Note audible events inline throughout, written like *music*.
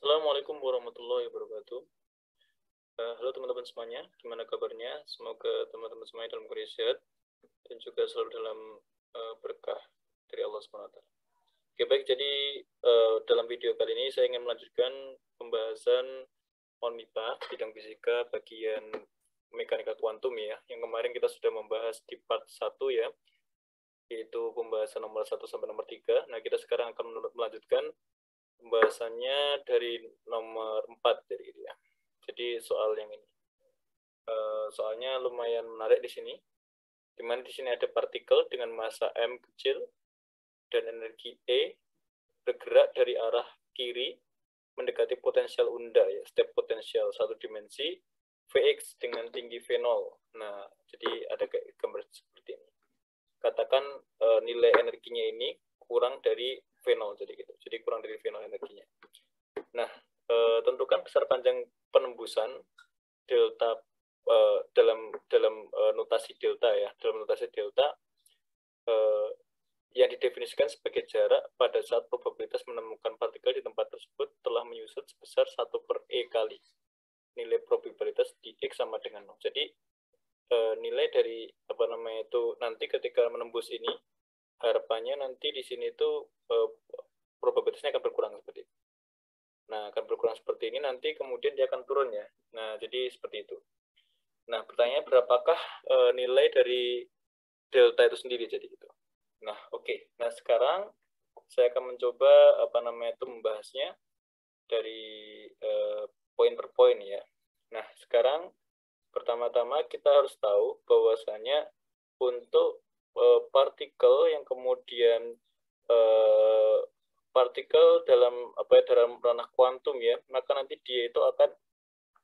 Assalamualaikum warahmatullahi wabarakatuh. Uh, halo teman-teman semuanya, gimana kabarnya? Semoga teman-teman semuanya dalam kondisi dan juga selalu dalam uh, berkah dari Allah SWT. Oke baik, jadi uh, dalam video kali ini saya ingin melanjutkan pembahasan ONMIPA, bidang fisika, bagian mekanika kuantum ya, yang kemarin kita sudah membahas di part 1 ya, yaitu pembahasan nomor 1 sampai nomor 3. Nah, kita sekarang akan melanjutkan pembahasannya dari nomor 4 dari ya. Jadi soal yang ini. Uh, soalnya lumayan menarik di sini. Di mana di sini ada partikel dengan massa m kecil dan energi E bergerak dari arah kiri mendekati potensial unda ya, step potensial satu dimensi Vx dengan tinggi V0. Nah, jadi ada gambar seperti ini. Katakan uh, nilai energinya ini kurang dari V0 jadi gitu. Jadi kurang dari V0 energinya. Nah, e, tentukan besar panjang penembusan delta e, dalam dalam e, notasi delta ya, dalam notasi delta e, yang didefinisikan sebagai jarak pada saat probabilitas menemukan partikel di tempat tersebut telah menyusut sebesar 1 per E kali nilai probabilitas di X sama dengan 0. Jadi e, nilai dari apa namanya itu nanti ketika menembus ini harapannya nanti di sini itu uh, probabilitasnya akan berkurang seperti itu. Nah, akan berkurang seperti ini nanti kemudian dia akan turun ya. Nah, jadi seperti itu. Nah, pertanyaannya berapakah uh, nilai dari delta itu sendiri jadi gitu. Nah, oke. Okay. Nah, sekarang saya akan mencoba apa namanya itu membahasnya dari uh, poin per poin ya. Nah, sekarang pertama-tama kita harus tahu bahwasanya untuk uh, partikel yang kemudian uh, partikel dalam apa ya dalam ranah kuantum ya maka nanti dia itu akan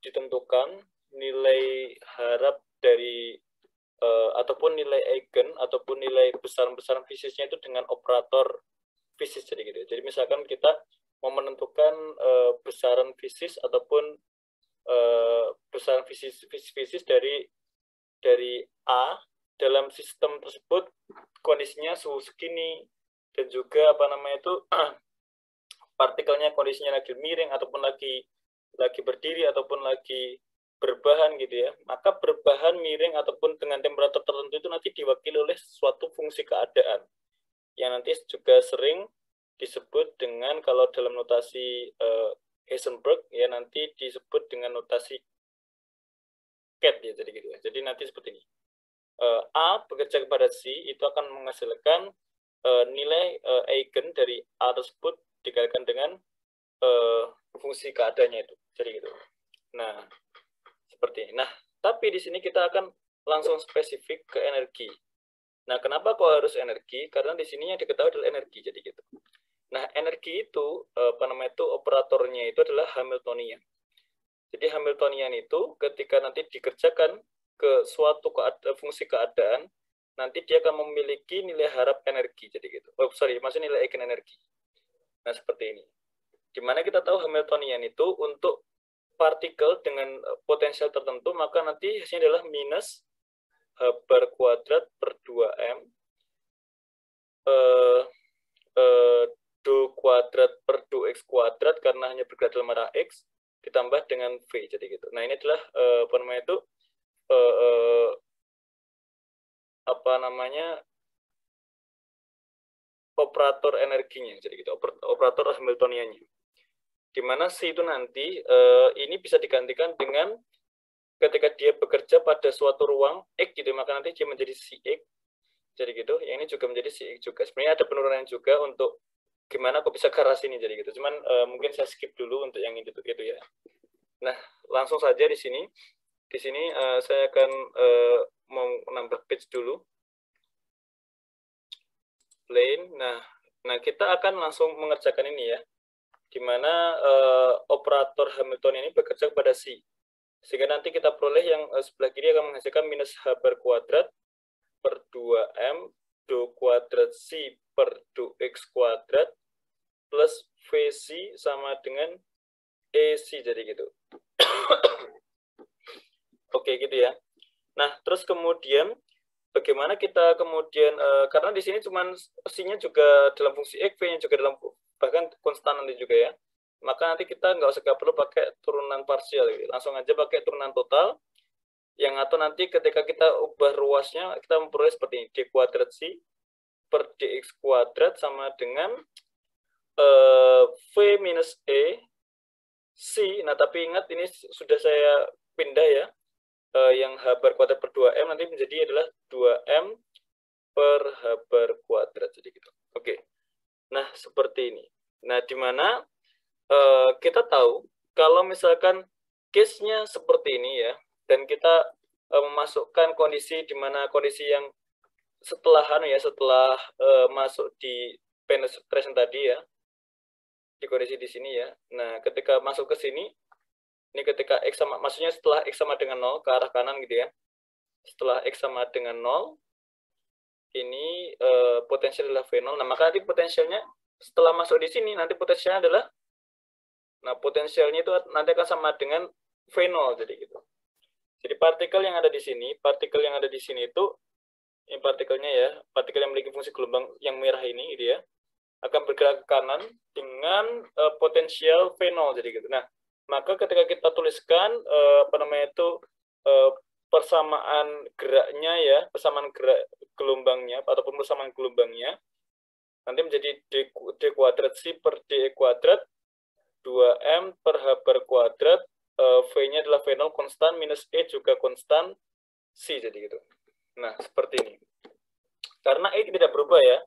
ditentukan nilai harap dari uh, ataupun nilai eigen ataupun nilai besaran-besaran fisisnya itu dengan operator fisis jadi gitu. Jadi misalkan kita mau menentukan uh, besaran fisis ataupun uh, besaran fisis, fisis dari dari A dalam sistem tersebut kondisinya suhu segini dan juga apa namanya itu *clears throat* partikelnya kondisinya lagi miring ataupun lagi lagi berdiri ataupun lagi berbahan gitu ya. Maka berbahan miring ataupun dengan temperatur tertentu itu nanti diwakili oleh suatu fungsi keadaan. Yang nanti juga sering disebut dengan kalau dalam notasi uh, Heisenberg ya nanti disebut dengan notasi cat ya jadi gitu ya. Jadi nanti seperti ini A bekerja kepada C itu akan menghasilkan uh, nilai uh, eigen dari A tersebut dikalikan dengan fungsi keadaannya itu. Jadi gitu. Nah, seperti ini. Nah, tapi di sini kita akan langsung spesifik ke energi. Nah, kenapa kok harus energi? Karena di sini yang diketahui adalah energi, jadi gitu. Nah, energi itu, apa namanya itu, operatornya itu adalah Hamiltonian. Jadi Hamiltonian itu ketika nanti dikerjakan ke suatu keada, fungsi keadaan, nanti dia akan memiliki nilai harap energi. Jadi gitu. Oh, sorry, maksudnya nilai eigen energi. Nah, seperti ini. Di mana kita tahu Hamiltonian itu untuk partikel dengan e, potensial tertentu, maka nanti hasilnya adalah minus bar kuadrat per 2M eh, eh, kuadrat per do x kuadrat karena hanya bergerak dalam arah x ditambah dengan v jadi gitu. Nah ini adalah eh, apa namanya itu uh, uh, apa namanya operator energinya jadi gitu operator Hamiltoniannya. Di mana C itu nanti uh, ini bisa digantikan dengan ketika dia bekerja pada suatu ruang X gitu. Maka nanti dia menjadi si X. Jadi gitu. Yang ini juga menjadi si X juga. Sebenarnya ada penurunan juga untuk gimana kok bisa ke arah sini jadi gitu. Cuman uh, mungkin saya skip dulu untuk yang itu itu ya. Nah langsung saja di sini di sini uh, saya akan uh, mau page dulu. Plain. Nah, nah kita akan langsung mengerjakan ini ya. Di mana uh, operator Hamilton ini bekerja pada C. Sehingga nanti kita peroleh yang uh, sebelah kiri akan menghasilkan minus H bar kuadrat per 2M do kuadrat C per do X kuadrat plus VC sama dengan AC jadi gitu. Oke gitu ya. Nah, terus kemudian bagaimana kita kemudian uh, karena di sini cuman C-nya juga dalam fungsi X, V-nya juga dalam bahkan konstan nanti juga ya. maka nanti kita nggak usah perlu pakai turunan parsial, gitu. langsung aja pakai turunan total. Yang atau nanti ketika kita ubah ruasnya, kita memperoleh seperti ini, d kuadrat c per dx kuadrat sama dengan uh, v minus e c. Nah, tapi ingat ini sudah saya pindah ya, uh, yang h bar kuadrat per 2m nanti menjadi adalah 2m per h bar kuadrat. Jadi gitu. Oke. Nah, seperti ini. Nah, di mana uh, kita tahu kalau misalkan case-nya seperti ini ya, dan kita uh, memasukkan kondisi di mana kondisi yang setelah ya setelah uh, masuk di penetration tadi ya di kondisi di sini ya. Nah, ketika masuk ke sini ini ketika x sama maksudnya setelah x sama dengan 0 ke arah kanan gitu ya. Setelah x sama dengan 0 ini uh, potensial adalah V0. Nah, maka nanti potensialnya setelah masuk di sini nanti potensialnya adalah nah potensialnya itu nanti akan sama dengan V0 jadi gitu. Jadi partikel yang ada di sini, partikel yang ada di sini itu ini partikelnya ya, partikel yang memiliki fungsi gelombang yang merah ini gitu ya, akan bergerak ke kanan dengan uh, potensial V0 jadi gitu. Nah, maka ketika kita tuliskan uh, apa namanya itu uh, persamaan geraknya ya, persamaan gerak gelombangnya ataupun persamaan gelombangnya nanti menjadi d, d kuadrat c per d kuadrat 2m per h per kuadrat uh, v-nya adalah v0 konstan minus e juga konstan c jadi gitu. Nah, seperti ini. Karena E tidak berubah ya.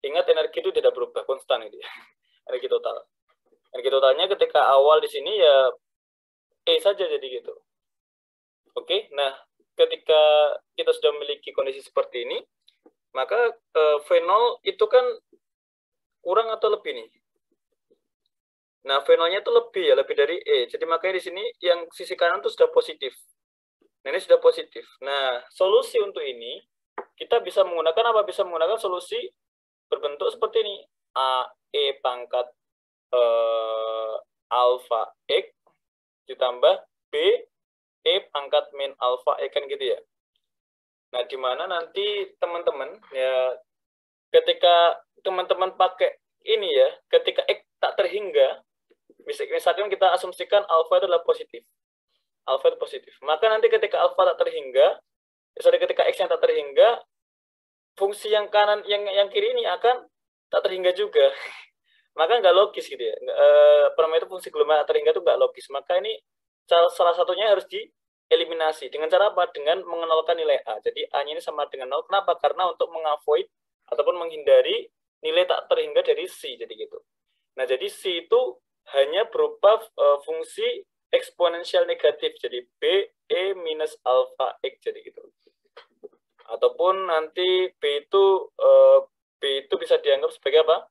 Ingat energi itu tidak berubah, konstan ini. *laughs* energi total. Energi totalnya ketika awal di sini ya E saja jadi gitu. Oke, nah ketika kita sudah memiliki kondisi seperti ini, maka e, V0 itu kan kurang atau lebih nih? Nah, V0-nya itu lebih ya, lebih dari E. Jadi makanya di sini yang sisi kanan itu sudah positif. Nah, ini sudah positif. Nah, solusi untuk ini, kita bisa menggunakan apa? Bisa menggunakan solusi berbentuk seperti ini. A, E pangkat eh, alfa X ditambah B, E pangkat min alfa X kan gitu ya. Nah, di mana nanti teman-teman ya ketika teman-teman pakai ini ya, ketika X tak terhingga, misalnya kita asumsikan alfa itu adalah positif alfa itu positif. Maka nanti ketika alfa tak terhingga, ya sorry ketika x yang tak terhingga, fungsi yang kanan yang yang kiri ini akan tak terhingga juga. *laughs* Maka nggak logis gitu ya. E, itu fungsi gelombang terhingga itu nggak logis. Maka ini salah satunya harus dieliminasi. Dengan cara apa? Dengan mengenalkan nilai A. Jadi A-nya ini sama dengan 0. Kenapa? Karena untuk mengavoid ataupun menghindari nilai tak terhingga dari C. Jadi gitu. Nah, jadi C itu hanya berupa uh, fungsi eksponensial negatif jadi b e minus alpha x jadi gitu ataupun nanti b itu uh, b itu bisa dianggap sebagai apa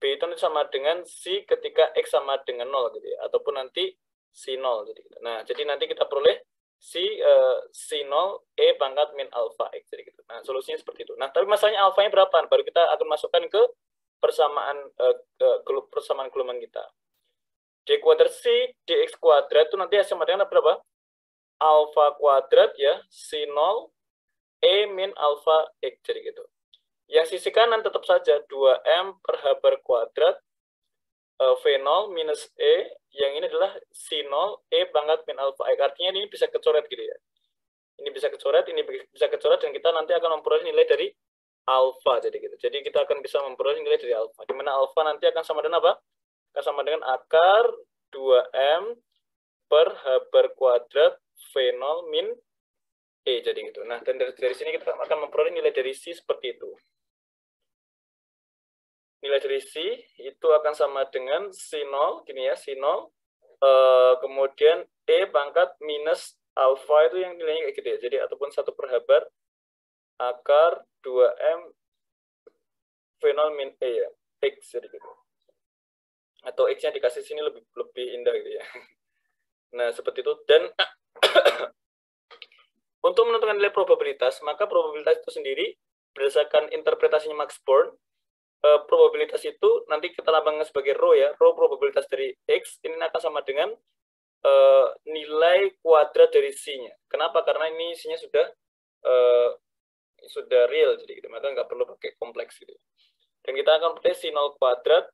b itu sama dengan c ketika x sama dengan 0 gitu ya ataupun nanti c 0 jadi gitu. nah jadi nanti kita peroleh c uh, c 0 e pangkat min alpha x jadi gitu nah solusinya seperti itu nah tapi masalahnya alfanya berapa baru kita akan masukkan ke persamaan uh, ke persamaan gelombang kita d kuadrat c dx kuadrat itu nanti sama dengan berapa? Alfa kuadrat ya, c 0 e min alfa x jadi gitu. Yang sisi kanan tetap saja 2m per h bar kuadrat uh, v0 minus e, yang ini adalah c 0 e pangkat min alfa x. Artinya ini bisa kecoret gitu ya. Ini bisa kecoret, ini bisa kecoret dan kita nanti akan memperoleh nilai dari alfa jadi gitu. Jadi kita akan bisa memperoleh nilai dari alfa. Di mana alfa nanti akan sama dengan apa? sama dengan akar 2M per H bar kuadrat V0 min E. Jadi gitu. Nah, dan dari, dari sini kita akan memperoleh nilai dari C seperti itu. Nilai dari C itu akan sama dengan C0, gini ya, C0. Uh, eh, kemudian E pangkat minus alpha itu yang nilainya kayak gitu ya. Jadi, ataupun satu per H bar akar 2M V0 min E ya. X jadi gitu atau X-nya dikasih sini lebih lebih indah gitu ya. *laughs* Nah, seperti itu. Dan *coughs* untuk menentukan nilai probabilitas, maka probabilitas itu sendiri berdasarkan interpretasinya Max Born, eh, probabilitas itu nanti kita lambangkan sebagai rho ya, rho probabilitas dari X ini akan sama dengan eh, nilai kuadrat dari C-nya. Kenapa? Karena ini C-nya sudah eh, sudah real, jadi gitu. maka nggak perlu pakai kompleks gitu. Dan kita akan pakai C0 kuadrat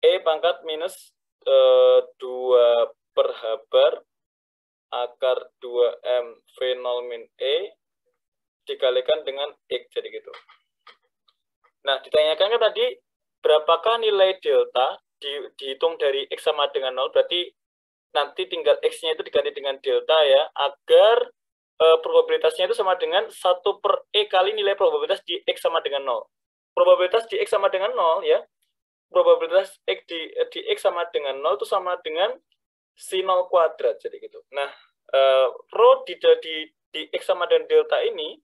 E pangkat minus eh, 2 per habar akar 2M V0 min E dikalikan dengan X, jadi gitu. Nah, ditanyakan kan tadi, berapakah nilai delta di, dihitung dari X sama dengan 0, berarti nanti tinggal X-nya itu diganti dengan delta ya, agar e, probabilitasnya itu sama dengan 1 per E kali nilai probabilitas di X sama dengan 0. Probabilitas di X sama dengan 0 ya, probabilitas X di, di X sama dengan 0 itu sama dengan sin 0 kuadrat, jadi gitu. Nah, e, rho di, di, di X sama dengan delta ini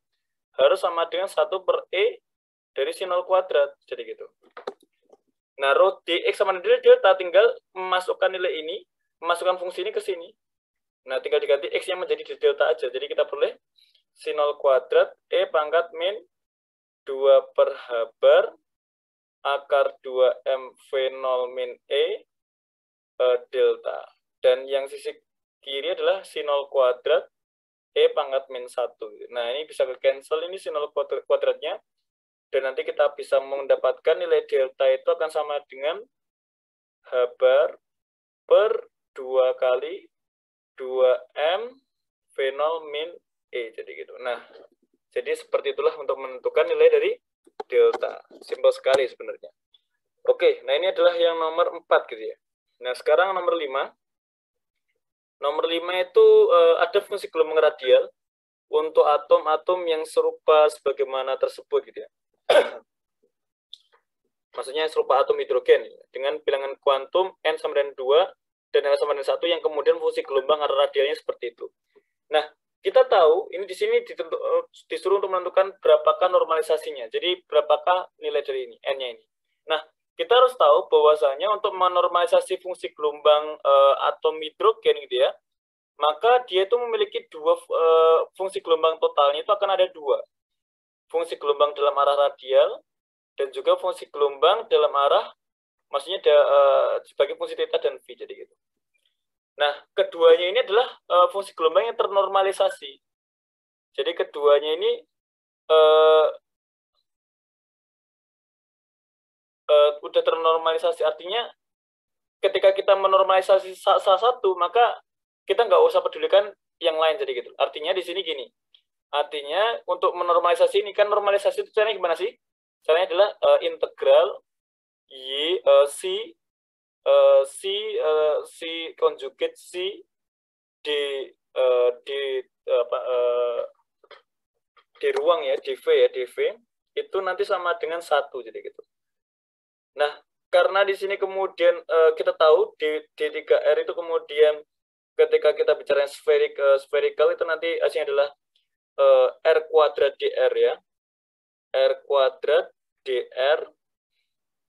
harus sama dengan 1 per E dari sin 0 kuadrat, jadi gitu. Nah, rho dx sama dengan delta tinggal memasukkan nilai ini, memasukkan fungsi ini ke sini. Nah, tinggal diganti x yang menjadi di delta aja. Jadi kita boleh sin 0 kuadrat E pangkat min 2 per habar akar 2M V0 min E delta. Dan yang sisi kiri adalah sin 0 kuadrat E pangkat min 1. Nah, ini bisa ke cancel ini sin 0 kuadratnya dan nanti kita bisa mendapatkan nilai delta itu akan sama dengan H bar per 2 kali 2M V0 min E. Jadi gitu. Nah, jadi seperti itulah untuk menentukan nilai dari delta. Simpel sekali sebenarnya. Oke, nah ini adalah yang nomor 4 gitu ya. Nah, sekarang nomor 5. Nomor 5 itu uh, ada fungsi gelombang radial untuk atom-atom yang serupa sebagaimana tersebut gitu ya. Maksudnya serupa atom hidrogen dengan bilangan kuantum n sama dengan 2 dan n sama dengan 1 yang kemudian fungsi gelombang arah radialnya seperti itu. Nah, kita tahu ini di sini eh, disuruh untuk menentukan berapakah normalisasinya. Jadi berapakah nilai dari ini n-nya ini. Nah, kita harus tahu bahwasanya untuk menormalisasi fungsi gelombang uh, atom hidrogen gitu ya, maka dia itu memiliki dua uh, fungsi gelombang totalnya itu akan ada dua fungsi gelombang dalam arah radial dan juga fungsi gelombang dalam arah maksudnya ada, uh, sebagai fungsi theta dan v jadi gitu. Nah, keduanya ini adalah uh, fungsi gelombang yang ternormalisasi. Jadi keduanya ini uh, uh, udah ternormalisasi artinya ketika kita menormalisasi salah satu maka kita nggak usah pedulikan yang lain jadi gitu. Artinya di sini gini, Artinya untuk menormalisasi ini kan normalisasi itu caranya gimana sih? Caranya adalah uh, integral y uh, c uh, c uh, c conjugate c di uh, uh, apa uh, di ruang ya dv ya dv itu nanti sama dengan satu jadi gitu. Nah karena di sini kemudian uh, kita tahu di D3R itu kemudian ketika kita bicara sferik, uh, spherical itu nanti hasilnya adalah uh, R kuadrat DR ya. R kuadrat DR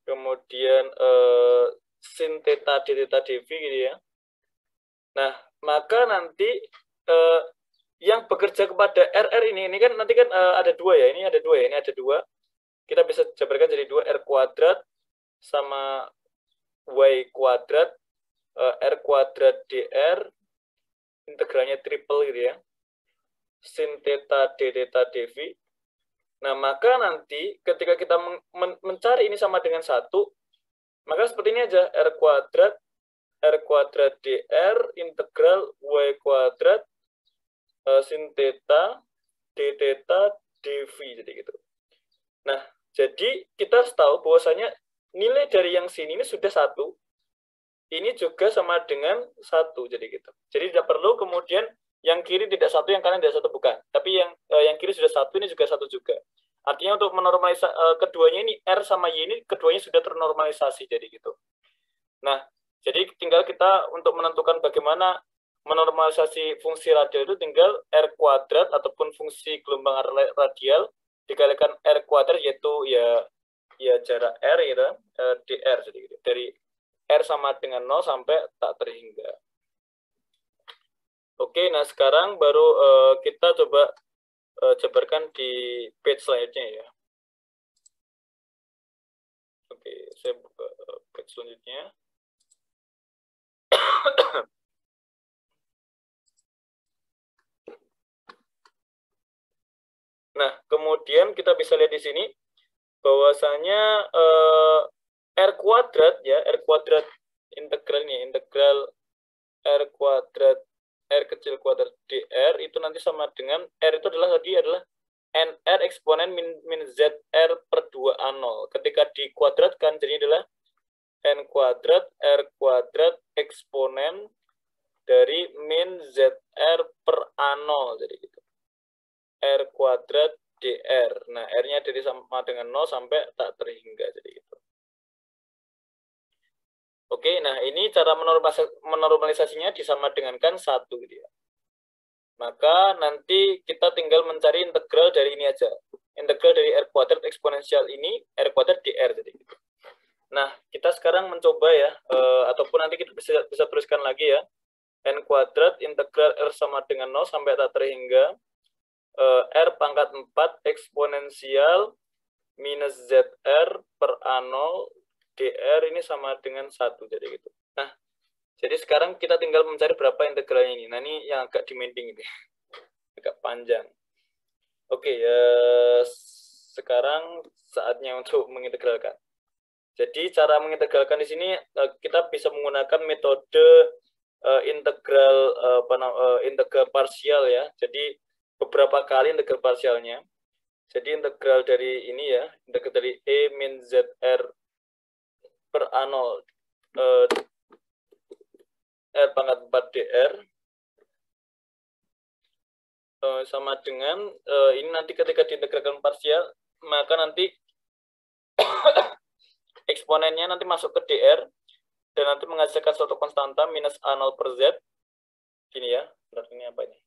kemudian uh, sin theta d theta dv gitu ya. Nah, maka nanti uh, yang bekerja kepada RR ini, ini kan nanti kan uh, ada dua ya, ini ada dua ya, ini ada dua. Kita bisa jabarkan jadi dua R kuadrat sama Y kuadrat, uh, R kuadrat DR, integralnya triple gitu ya sin theta d theta dv. Nah, maka nanti ketika kita men mencari ini sama dengan satu, maka seperti ini aja, R kuadrat, R kuadrat dr, integral Y kuadrat, uh, sin theta, d theta, dv, jadi gitu. Nah, jadi kita harus tahu bahwasanya nilai dari yang sini ini sudah satu, ini juga sama dengan satu, jadi gitu. Jadi tidak perlu kemudian yang kiri tidak satu, yang kanan tidak satu bukan. Tapi yang uh, yang kiri sudah satu, ini juga satu juga. Artinya untuk menormalisasi uh, keduanya ini R sama Y ini keduanya sudah ternormalisasi jadi gitu. Nah, jadi tinggal kita untuk menentukan bagaimana menormalisasi fungsi radial itu tinggal R kuadrat ataupun fungsi gelombang radial dikalikan R kuadrat yaitu ya ya jarak R gitu, uh, dr jadi gitu. Dari R sama dengan 0 sampai tak terhingga. Oke, nah sekarang baru uh, kita coba uh, jabarkan di page selanjutnya ya. Oke, saya buka uh, page selanjutnya. *clears throat* nah, kemudian kita bisa lihat di sini bahwasanya uh, R kuadrat ya, R kuadrat integral ini integral r kuadrat r kecil kuadrat dr itu nanti sama dengan r itu adalah tadi adalah nr eksponen min, min zr per 2a0 ketika dikuadratkan jadi adalah n kuadrat r kuadrat eksponen dari min zr per a0 jadi gitu. R kuadrat dr. Nah r-nya dari sama dengan 0 sampai tak terhingga jadi gitu Oke, nah ini cara menormalisasinya disama dengankan satu gitu ya. Maka nanti kita tinggal mencari integral dari ini aja. Integral dari R kuadrat eksponensial ini, R kuadrat dr. Jadi. Nah, kita sekarang mencoba ya, eh, ataupun nanti kita bisa, bisa teruskan lagi ya. N kuadrat integral R sama dengan 0 sampai tak terhingga eh, R pangkat 4 eksponensial minus ZR per A0 dr ini sama dengan satu jadi gitu. Nah, jadi sekarang kita tinggal mencari berapa integralnya ini. Nah, ini yang agak demanding ini. *laughs* Agak panjang. Oke, ya sekarang saatnya untuk mengintegralkan. Jadi cara mengintegralkan di sini eh, kita bisa menggunakan metode uh, integral uh, integral parsial ya. Jadi beberapa kali integral parsialnya. Jadi integral dari ini ya, integral dari e min zr per A0 eh, R pangkat 4 DR eh, sama dengan eh, ini nanti ketika diintegralkan parsial maka nanti *coughs* eksponennya nanti masuk ke DR dan nanti menghasilkan suatu konstanta minus A0 per Z. Gini ya berarti ini apa ini?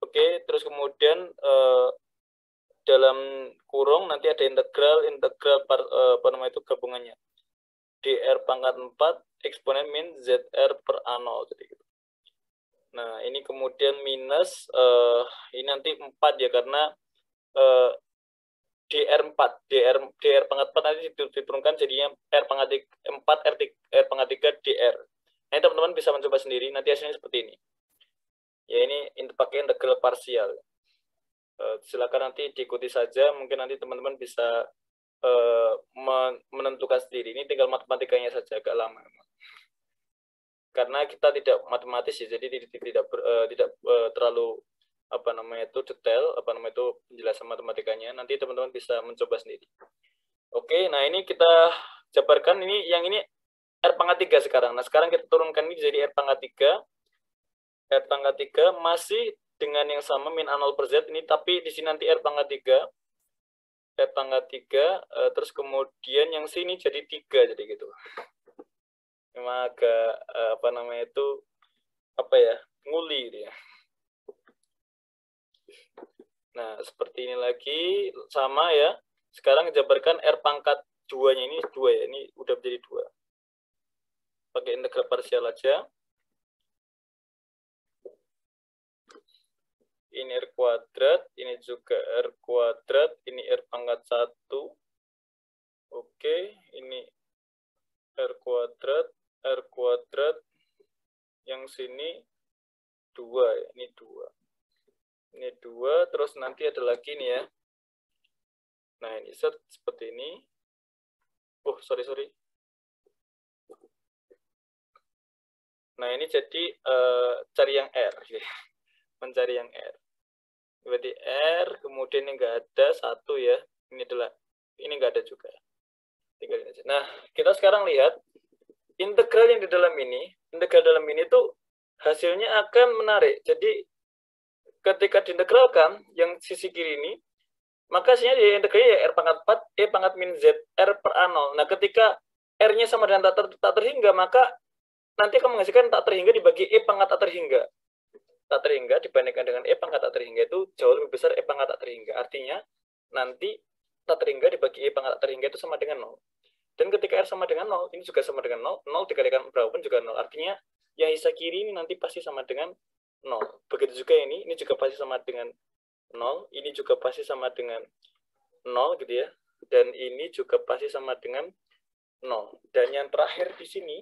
Oke terus kemudian eh, dalam kurung nanti ada integral integral par, uh, apa namanya itu gabungannya dr pangkat 4 eksponen min zr per a0 jadi gitu. Nah, ini kemudian minus uh, ini nanti 4 ya karena uh, dr4 dr dr pangkat 4 nanti diturunkan jadinya r pangkat 4 r, r pangkat 3 dr. Nah, teman-teman bisa mencoba sendiri nanti hasilnya seperti ini. Ya ini pakai integral parsial. Eh, silakan nanti diikuti saja. Mungkin nanti teman-teman bisa uh, menentukan sendiri. Ini tinggal matematikanya saja agak lama karena kita tidak matematis ya jadi tidak tidak uh, tidak uh, terlalu apa namanya itu detail apa namanya itu penjelasan matematikanya. Nanti teman-teman bisa mencoba sendiri. Oke nah ini kita jabarkan. Ini yang ini R pangkat 3 sekarang. Nah sekarang kita turunkan ini jadi R pangkat 3 R pangkat 3 masih dengan yang sama min A0 per Z ini tapi di sini nanti R pangkat 3 R pangkat 3 uh, eh, terus kemudian yang sini jadi 3 jadi gitu. Memang agak uh, apa namanya itu apa ya nguli ya nah seperti ini lagi sama ya. Sekarang jabarkan R pangkat 2 nya ini 2 ya ini udah menjadi 2 pakai integral parsial aja ini R kuadrat, ini juga R kuadrat, ini R pangkat 1. Oke, ini R kuadrat, R kuadrat, yang sini 2, ini 2. Ini 2, terus nanti ada lagi nih ya. Nah, ini set seperti ini. Oh, sorry, sorry. Nah, ini jadi uh, cari yang R. *laughs* Mencari yang R berarti R kemudian ini enggak ada satu ya. Ini adalah ini enggak ada juga. Tinggal ini nah kita sekarang lihat integral yang di dalam ini integral dalam ini tuh hasilnya akan menarik. Jadi ketika diintegralkan yang sisi kiri ini maka hasilnya di integralnya ya R pangkat 4 E pangkat min Z R per A0 nah ketika R-nya sama dengan tak, tak terhingga maka nanti akan menghasilkan tak terhingga dibagi E pangkat tak terhingga tak terhingga dibandingkan dengan E pangkat tak terhingga itu jauh lebih besar E pangkat tak terhingga. Artinya nanti tak terhingga dibagi E pangkat tak terhingga itu sama dengan 0. Dan ketika R sama dengan 0, ini juga sama dengan 0. 0 dikalikan berapapun juga 0. Artinya yang sisa kiri ini nanti pasti sama dengan 0. Begitu juga ini, ini juga pasti sama dengan 0. Ini juga pasti sama dengan 0 gitu ya. Dan ini juga pasti sama dengan 0. Dan yang terakhir di sini,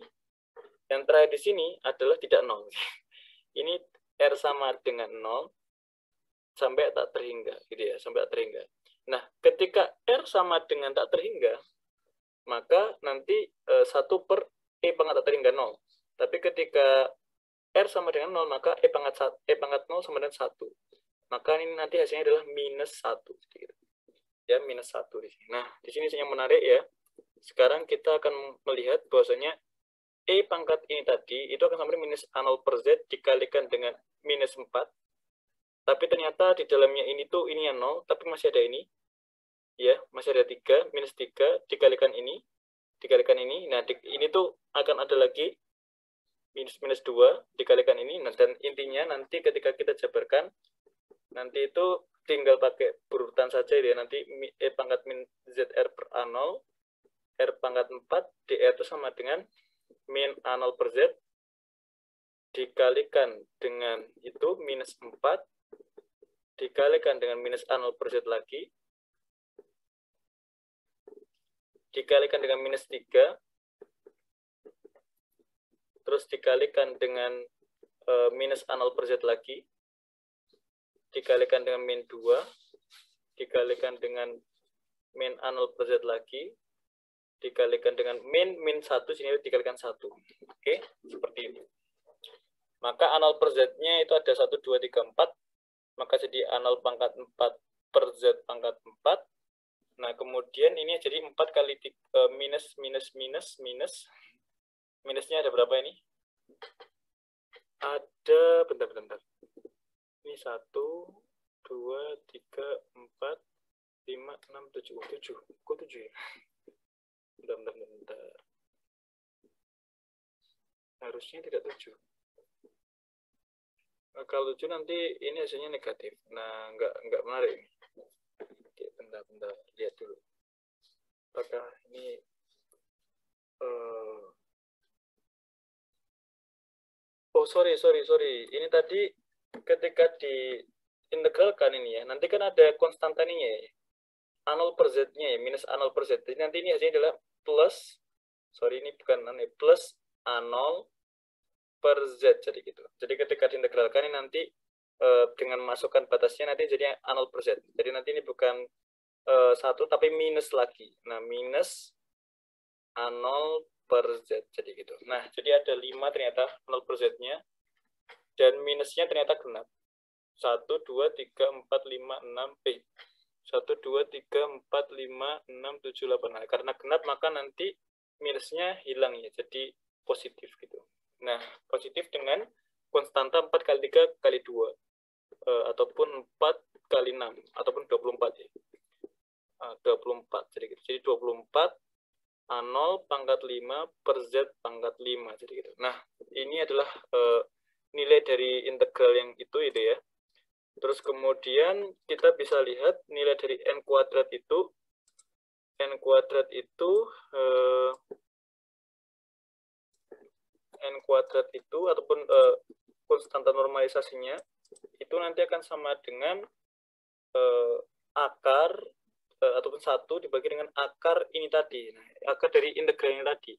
yang terakhir di sini adalah tidak 0. *laughs* ini R sama dengan 0 sampai tak terhingga gitu ya, sampai tak terhingga. Nah, ketika R sama dengan tak terhingga, maka nanti uh, 1 per E pangkat tak tinggal 0. Tapi ketika R sama dengan 0, maka E pangkat, e pangkat 0 sama dengan 1. Maka ini nanti hasilnya adalah minus 1. Gitu. Ya, minus 1 di sini. Nah, di sini yang menarik ya. Sekarang kita akan melihat bahwasanya E pangkat ini tadi itu akan sama minus A0 per Z dikalikan dengan minus 4. Tapi ternyata di dalamnya ini tuh ini yang 0, tapi masih ada ini. Ya, masih ada 3, minus 3 dikalikan ini, dikalikan ini. Nah, di, ini tuh akan ada lagi minus minus 2 dikalikan ini. Nah, dan intinya nanti ketika kita jabarkan, nanti itu tinggal pakai berurutan saja ya. Nanti E pangkat min ZR per A0, R pangkat 4, DR itu sama dengan min A0 per Z dikalikan dengan itu minus 4 dikalikan dengan minus A0 per Z lagi dikalikan dengan minus 3 terus dikalikan dengan e, minus A0 per Z lagi dikalikan dengan min 2 dikalikan dengan min A0 per Z lagi dikalikan dengan min min 1 sini dikalikan 1. Oke, seperti itu. Maka anal per Z-nya itu ada 1 2 3 4. Maka jadi anal pangkat 4 per Z pangkat 4. Nah, kemudian ini jadi 4 kali uh, minus minus minus minus minusnya ada berapa ini? Ada bentar bentar. bentar. Ini 1 2 3 4 5 6 7 7. Kok 7 ya? Bentar, bentar, bentar. Harusnya tidak tujuh. Nah, kalau tujuh nanti ini hasilnya negatif. Nah, nggak nggak menarik ini. Oke, bentar, bentar. Lihat dulu. Apakah ini uh... Oh, sorry, sorry, sorry. Ini tadi ketika di integralkan ini ya, nanti kan ada konstantaninya ya. Anal per Z-nya ya, minus anal per Z. Jadi nanti ini hasilnya adalah plus sorry ini bukan ini plus A0 per Z jadi gitu. Jadi ketika diintegralkan ini nanti e, dengan masukkan batasnya nanti jadi A0 per Z. Jadi nanti ini bukan e, satu tapi minus lagi. Nah, minus A0 per Z jadi gitu. Nah, jadi ada 5 ternyata 0 per Z-nya dan minusnya ternyata genap. 1 2 3 4 5 6 B. 1, 2, 3, 4, 5, 6, 7, 8. Nah, karena genap maka nanti minusnya hilang ya, jadi positif gitu. Nah, positif dengan konstanta 4 kali 3 kali 2. E, eh, ataupun 4 kali 6, ataupun 24 ya. E, 24, jadi gitu. Jadi 24 A0 pangkat 5 per Z pangkat 5, jadi gitu. Nah, ini adalah e, nilai dari integral yang itu itu ya. Terus kemudian kita bisa lihat nilai dari n kuadrat itu n kuadrat itu eh, n kuadrat itu ataupun eh, konstanta normalisasinya itu nanti akan sama dengan eh, akar eh, ataupun satu dibagi dengan akar ini tadi. Nah, akar dari integral ini tadi.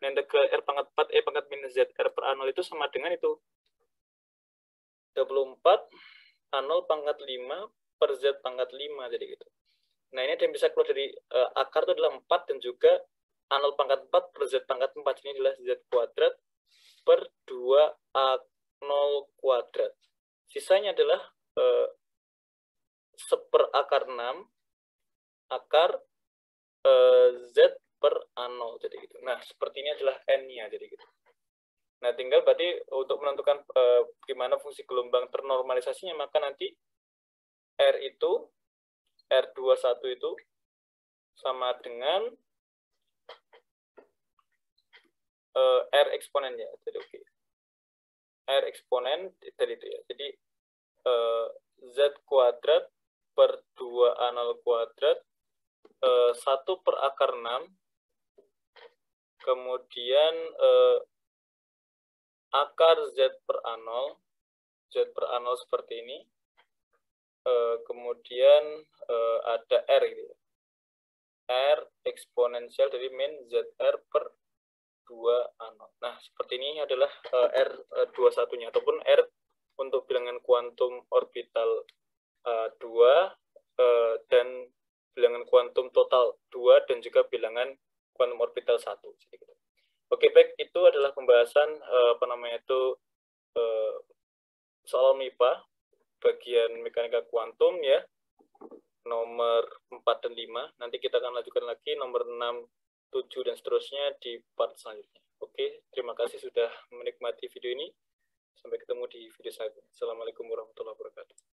Nah, integral r pangkat 4 e pangkat minus z r per a 0 itu sama dengan itu. 24 A0 pangkat 5 per Z pangkat 5 jadi gitu. Nah, ini yang bisa keluar dari uh, akar itu adalah 4 dan juga A0 pangkat 4 per Z pangkat 4 ini adalah Z kuadrat per 2 A0 kuadrat. Sisanya adalah uh, seper akar 6 akar uh, Z per A0 jadi gitu. Nah, seperti ini adalah N-nya jadi gitu. Nah, tinggal berarti untuk menentukan e, gimana fungsi gelombang ternormalisasinya, maka nanti R itu, R21 itu sama dengan e, R eksponen ya. Jadi oke. Okay. R eksponen dari itu ya. Jadi e, Z kuadrat per 2A0 kuadrat e, 1 per akar 6 kemudian eh, akar Z per A0, Z per A0 seperti ini, e, kemudian e, ada R gitu ya. R eksponensial dari min ZR per 2A0. Nah, seperti ini adalah e, R21-nya, ataupun R untuk bilangan kuantum orbital e, 2 e, dan bilangan kuantum total 2 dan juga bilangan kuantum orbital satu. Gitu. Oke, baik itu adalah pembahasan uh, apa namanya itu uh, soal MIPA bagian mekanika kuantum ya nomor 4 dan 5. Nanti kita akan lanjutkan lagi nomor 6, 7 dan seterusnya di part selanjutnya. Oke, terima kasih sudah menikmati video ini. Sampai ketemu di video selanjutnya. Assalamualaikum warahmatullahi wabarakatuh.